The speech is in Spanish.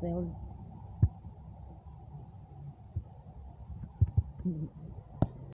lo tengo.